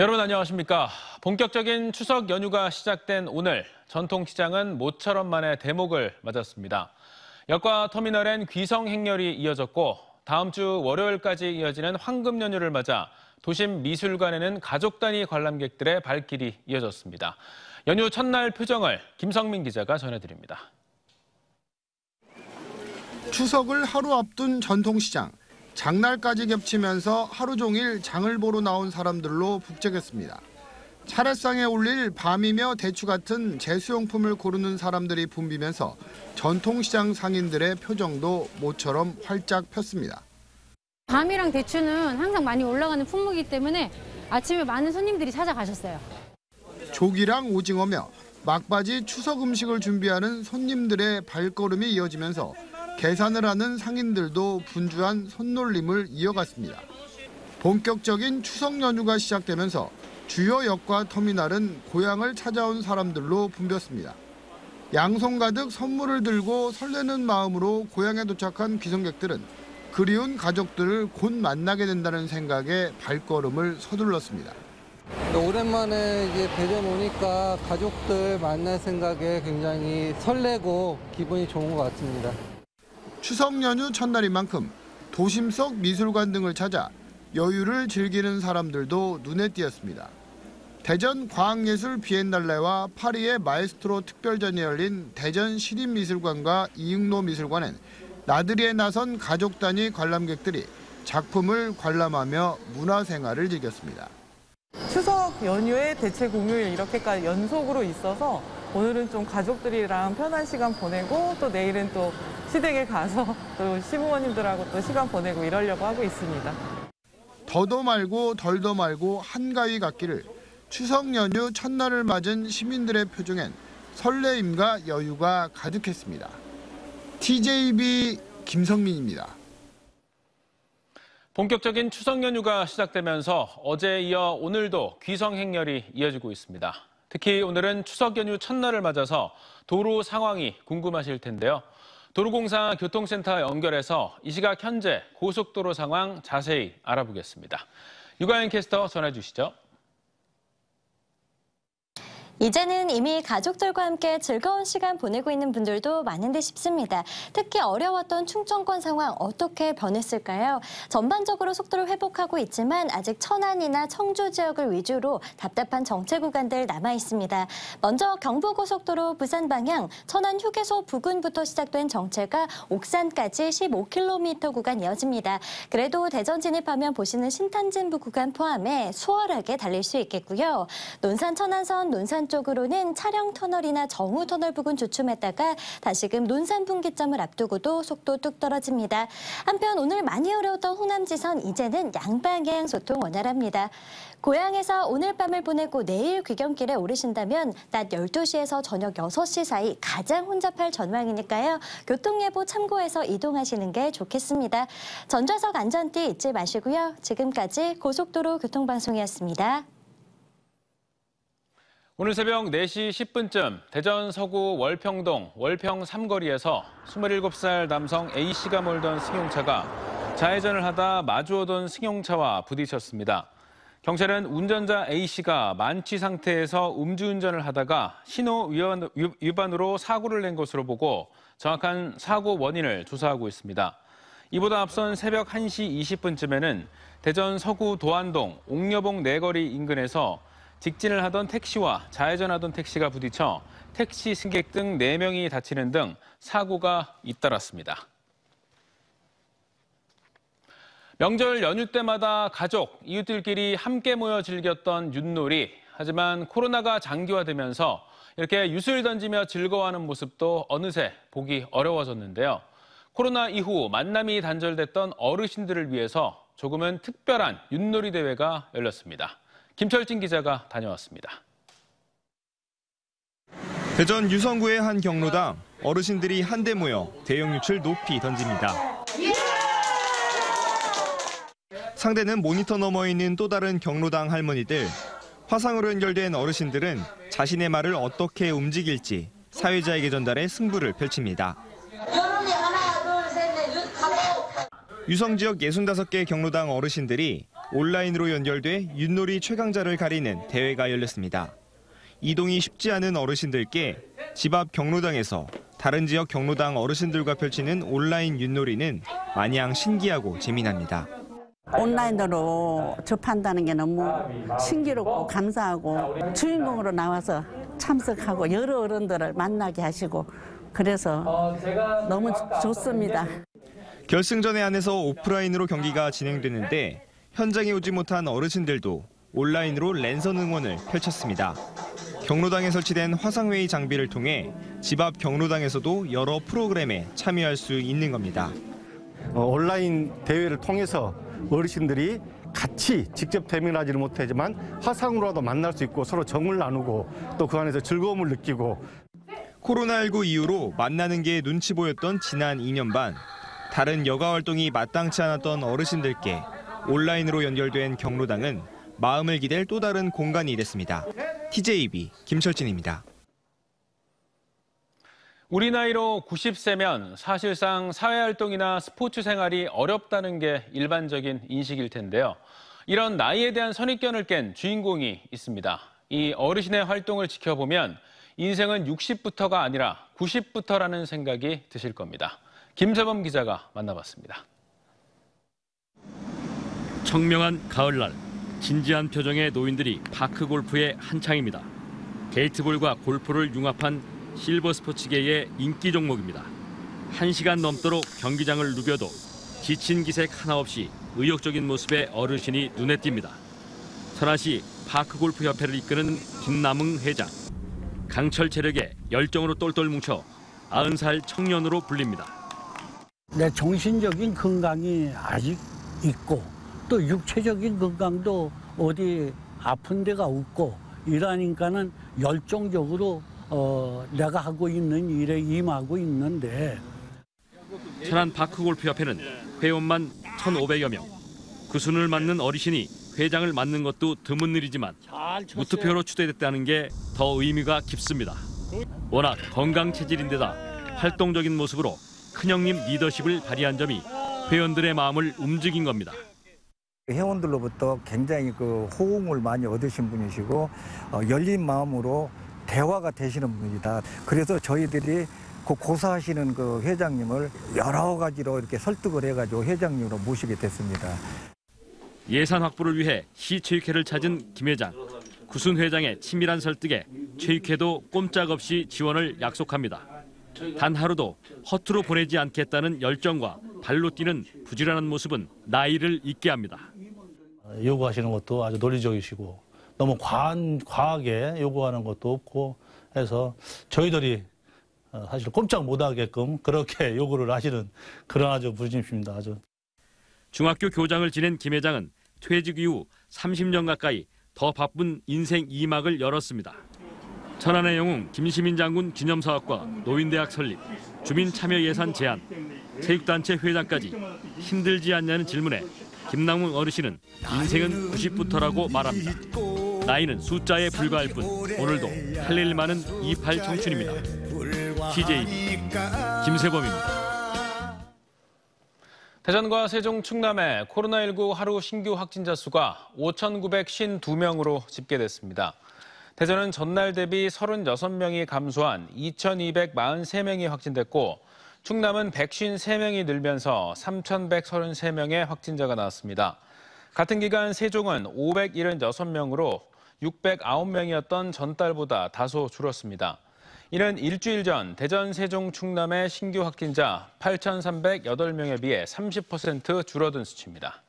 여러분 안녕하십니까. 본격적인 추석 연휴가 시작된 오늘 전통시장은 모처럼 만에 대목을 맞았습니다. 역과 터미널엔 귀성 행렬이 이어졌고 다음 주 월요일까지 이어지는 황금 연휴를 맞아 도심 미술관에는 가족 단위 관람객들의 발길이 이어졌습니다. 연휴 첫날 표정을 김성민 기자가 전해드립니다. 추석을 하루 앞둔 전통시장. 장날까지 겹치면서 하루 종일 장을 보러 나온 사람들로 북적였습니다. 차례상에 올릴 밤이며 대추 같은 제수용품을 고르는 사람들이 붐비면서 전통시장 상인들의 표정도 모처럼 활짝 폈습니다. 밤이랑 대추는 항상 많이 올라가는 품목이기 때문에 아침에 많은 손님들이 찾아가셨어요. 조기랑 오징어며 막바지 추석 음식을 준비하는 손님들의 발걸음이 이어지면서 계산을 하는 상인들도 분주한 손놀림을 이어갔습니다. 본격적인 추석 연휴가 시작되면서 주요 역과 터미널은 고향을 찾아온 사람들로 붐볐습니다. 양손 가득 선물을 들고 설레는 마음으로 고향에 도착한 귀성객들은 그리운 가족들을 곧 만나게 된다는 생각에 발걸음을 서둘렀습니다. 오랜만에 이제 대전 오니까 가족들 만날 생각에 굉장히 설레고 기분이 좋은 것 같습니다. 추석 연휴 첫날인 만큼 도심 속 미술관 등을 찾아 여유를 즐기는 사람들도 눈에 띄었습니다. 대전 과학예술 비엔날레와 파리의 마에스트로 특별전이 열린 대전 시립미술관과 이응로 미술관엔 나들이에 나선 가족 단위 관람객들이 작품을 관람하며 문화생활을 즐겼습니다. 추석 연휴에 대체 공휴일 이렇게까지 연속으로 있어서 오늘은 좀 가족들이랑 편한 시간 보내고 또 내일은 또 시댁에 가서 또 시부모님들하고 또 시간 보내고 이러려고 하고 있습니다. 더도 말고 덜도 말고 한가위 같기를 추석 연휴 첫날을 맞은 시민들의 표정엔 설레임과 여유가 가득했습니다. TJB 김성민입니다. 본격적인 추석 연휴가 시작되면서 어제에 이어 오늘도 귀성 행렬이 이어지고 있습니다. 특히 오늘은 추석 연휴 첫날을 맞아서 도로 상황이 궁금하실 텐데요. 도로공사 교통센터 연결해서 이 시각 현재 고속도로 상황 자세히 알아보겠습니다. 유가연 캐스터 전해 주시죠. 이제는 이미 가족들과 함께 즐거운 시간 보내고 있는 분들도 많은 듯 싶습니다. 특히 어려웠던 충청권 상황 어떻게 변했을까요? 전반적으로 속도를 회복하고 있지만 아직 천안이나 청주 지역을 위주로 답답한 정체 구간들 남아 있습니다. 먼저 경부고속도로 부산 방향 천안 휴게소 부근부터 시작된 정체가 옥산까지 15km 구간 이어집니다. 그래도 대전 진입하면 보시는 신탄진부 구간 포함해 수월하게 달릴 수 있겠고요. 논산 천안선 논산 쪽으로는 차량 터널이나 정우 터널 부근 주춤했다가 다시금 논산 분기점을 앞두고도 속도 뚝 떨어집니다. 한편 오늘 많이 어려웠던 호남지선 이제는 양방향 소통 원활합니다. 고향에서 오늘 밤을 보내고 내일 귀경길에 오르신다면 낮 12시에서 저녁 6시 사이 가장 혼잡할 전망이니까요. 교통예보 참고해서 이동하시는 게 좋겠습니다. 전좌석 안전띠 잊지 마시고요. 지금까지 고속도로 교통방송이었습니다. 오늘 새벽 4시 10분쯤 대전 서구 월평동 월평 삼거리에서 27살 남성 A씨가 몰던 승용차가 좌회전을 하다 마주오던 승용차와 부딪혔습니다. 경찰은 운전자 A씨가 만취 상태에서 음주운전을 하다가 신호 위반, 위반으로 사고를 낸 것으로 보고 정확한 사고 원인을 조사하고 있습니다. 이보다 앞선 새벽 1시 20분쯤에는 대전 서구 도안동 옥녀봉 내거리 인근에서 직진을 하던 택시와 좌회전하던 택시가 부딪혀 택시 승객 등 4명이 다치는 등 사고가 잇따랐습니다. 명절 연휴 때마다 가족, 이웃들끼리 함께 모여 즐겼던 윷놀이. 하지만 코로나가 장기화되면서 이렇게 윷을 던지며 즐거워하는 모습도 어느새 보기 어려워졌는데요. 코로나 이후 만남이 단절됐던 어르신들을 위해서 조금은 특별한 윷놀이 대회가 열렸습니다. 김철진 기자가 다녀왔습니다. 대전 유성구의 한 경로당 어르신들이 한데 모여 대형 유출 높이 던집니다. 상대는 모니터 너머 있는 또 다른 경로당 할머니들. 화상으로 연결된 어르신들은 자신의 말을 어떻게 움직일지 사회자에게 전달해 승부를 펼칩니다. 유성 지역 65개 경로당 어르신들이 온라인으로 연결돼 윷놀이 최강자를 가리는 대회가 열렸습니다. 이동이 쉽지 않은 어르신들께 집 앞 경로당에서 다른 지역 경로당 어르신들과 펼치는 온라인 윷놀이는 마냥 신기하고 재미납니다. 온라인으로 접한다는 게 너무 신기롭고 감사하고 주인공으로 나와서 참석하고 여러 어른들을 만나게 하시고 그래서 너무 좋습니다. 결승전에 한해서 오프라인으로 경기가 진행되는데 현장에 오지 못한 어르신들도 온라인으로 랜선 응원을 펼쳤습니다. 경로당에 설치된 화상회의 장비를 통해 집 앞 경로당에서도 여러 프로그램에 참여할 수 있는 겁니다. 어, 온라인 대회를 통해서 어르신들이 같이 직접 대면하지는 못하지만 화상으로라도 만날 수 있고 서로 정을 나누고 또 그 안에서 즐거움을 느끼고 코로나19 이후로 만나는 게 눈치 보였던 지난 2년 반. 다른 여가 활동이 마땅치 않았던 어르신들께 온라인으로 연결된 경로당은 마음을 기댈 또 다른 공간이 됐습니다. TJB 김철진입니다. 우리 나이로 90세면 사실상 사회활동이나 스포츠 생활이 어렵다는 게 일반적인 인식일 텐데요. 이런 나이에 대한 선입견을 깬 주인공이 있습니다. 이 어르신의 활동을 지켜보면 인생은 60부터가 아니라 90부터라는 생각이 드실 겁니다. 김재범 기자가 만나봤습니다. 청명한 가을날 진지한 표정의 노인들이 파크 골프에 한창입니다. 게이트볼과 골프를 융합한 실버 스포츠계의 인기 종목입니다. 1시간 넘도록 경기장을 누벼도 지친 기색 하나 없이 의욕적인 모습의 어르신이 눈에 띕니다. 천안시 파크 골프 협회를 이끄는 김남흥 회장. 강철 체력에 열정으로 똘똘 뭉쳐 90살 청년으로 불립니다. 내 정신적인 건강이 아직 있고 또 육체적인 건강도 어디 아픈 데가 없고 이러니까는 열정적으로 어, 내가 하고 있는 일에 임하고 있는데 천안 파크골프협회는 회원만 1,500여 명. 그 순을 맡는 어르신이 회장을 맡는 것도 드문 일이지만 무투표로 추대됐다는 게 더 의미가 깊습니다. 워낙 건강 체질인데다 활동적인 모습으로 큰형님 리더십을 발휘한 점이 회원들의 마음을 움직인 겁니다. 회원들로부터 굉장히 그 호응을 많이 얻으신 분이시고 어, 열린 마음으로 대화가 되시는 분이다. 그래서 저희들이 그 고사하시는 그 회장님을 여러 가지로 이렇게 설득을 해가지고 회장님으로 모시게 됐습니다. 예산 확보를 위해 시체육회를 찾은 김 회장. 구순 회장의 치밀한 설득에 체육회도 꼼짝없이 지원을 약속합니다. 단 하루도 허투루 보내지 않겠다는 열정과 발로 뛰는 부지런한 모습은 나이를 잊게 합니다. 요구하시는 것도 아주 논리적이시고 너무 과한, 과하게 요구하는 것도 없고 해서 저희들이 어, 사실 꼼짝 못하게끔 그렇게 요구를 하시는 그런 아주 분심입니다. 아주. 중학교 교장을 지낸 김 회장은 퇴직 이후 30년 가까이 더 바쁜 인생 2막을 열었습니다. 천안의 영웅 김시민 장군 기념사업과 노인대학 설립, 주민 참여 예산 제한, 체육단체 회장까지 힘들지 않냐는 질문에 김남웅 어르신은 인생은 90부터라고 말합니다. 나이는 숫자에 불과할 뿐 오늘도 할 일 많은 28 청춘입니다. TJ 김세범입니다. 대전과 세종, 충남의 코로나19 하루 신규 확진자 수가 5,952명으로 집계됐습니다. 대전은 전날 대비 36명이 감소한 2,243명이 확진됐고 충남은 153명이 늘면서 3,133명의 확진자가 나왔습니다. 같은 기간 세종은 576명으로 609명이었던 전달보다 다소 줄었습니다. 이는 일주일 전 대전, 세종, 충남의 신규 확진자 8,308명에 비해 30% 줄어든 수치입니다.